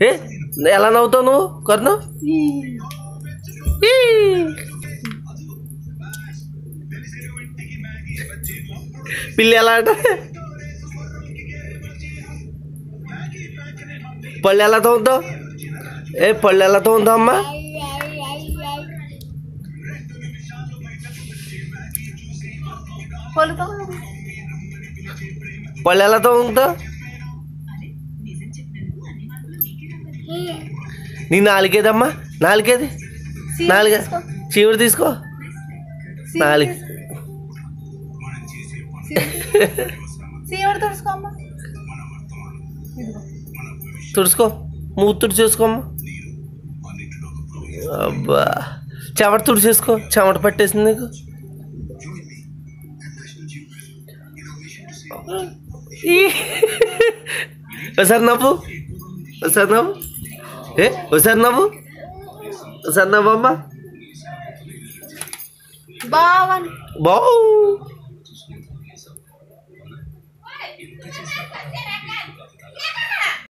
Hã? Ela não tá no corno? Pilha tá? Pode ela tá onde? É, pode ela tá onde, amma? Pode ela tá onde? Pode ela tá onde? నీ నాలుగేదమ్మా? నాలుగేది? నాలుగే చీవుడు తీసుకో. నాలుగు. తుడుచుకో మూతి తుడిచేసుకోమ్మా అబ్బా. చెమట తుడిచేసుకో చెమట పట్టేసింది నీకు. ఈ. ఒకసారి నవ్వు. ఒకసారి నవ్వు. ఏ ఒకసారి నవ్వు ఒకసారి నవ్వు అమ్మా బావని బావు